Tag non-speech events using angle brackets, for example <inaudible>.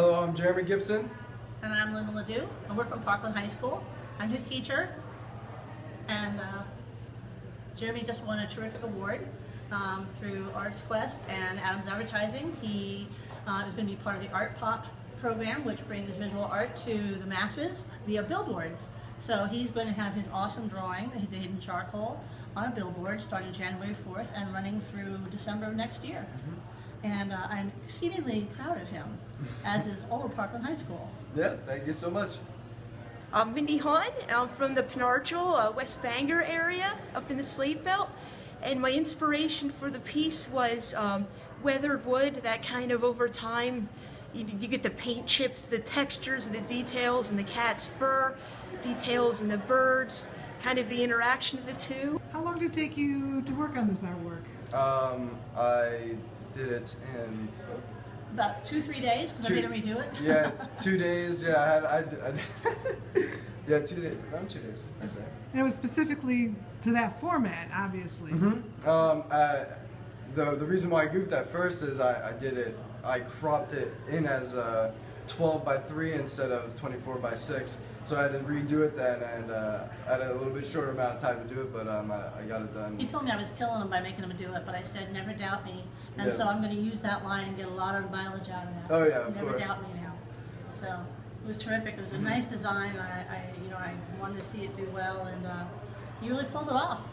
Hello, I'm Jeremy Gibson. And I'm Linda Ledoux, and we're from Parkland High School. I'm his teacher, and uh, Jeremy just won a terrific award um, through ArtsQuest and Adams Advertising. He uh, is going to be part of the ArtPop program, which brings visual art to the masses via billboards. So he's going to have his awesome drawing that he did in charcoal on a billboard starting January 4th and running through December of next year. And uh, I'm exceedingly proud of him, as is all of Parkland High School. Yeah, thank you so much. I'm Mindy Hahn. I'm from the Pen Argyl, uh, West Bangor area up in the Slate Belt. And my inspiration for the piece was um, weathered wood, that kind of over time, you, you get the paint chips, the textures and the details and the cat's fur, details and the birds, kind of the interaction of the two. How long did it take you to work on this artwork? Um, I did it in About two, three days, because I Two- made him redo it. yeah <laughs> two days. Yeah, I had I, I <laughs> yeah two days around two days. I say. And it was specifically to that format, obviously. Um, uh, the the reason why I goofed at first is I, I did it. I cropped it in as uh, 12 by 3 instead of 24 by 6. So I had to redo it then, and uh, I had a little bit shorter amount of time to do it, but um, I, I got it done. He told me I was killing him by making him do it, but I said, never doubt me. And Yeah. so I'm going to use that line and get a lot of mileage out of that. Oh, yeah, of never course. doubt me now. So it was terrific. It was a nice design. I, I, you know, I wanted to see it do well, and uh, you really pulled it off.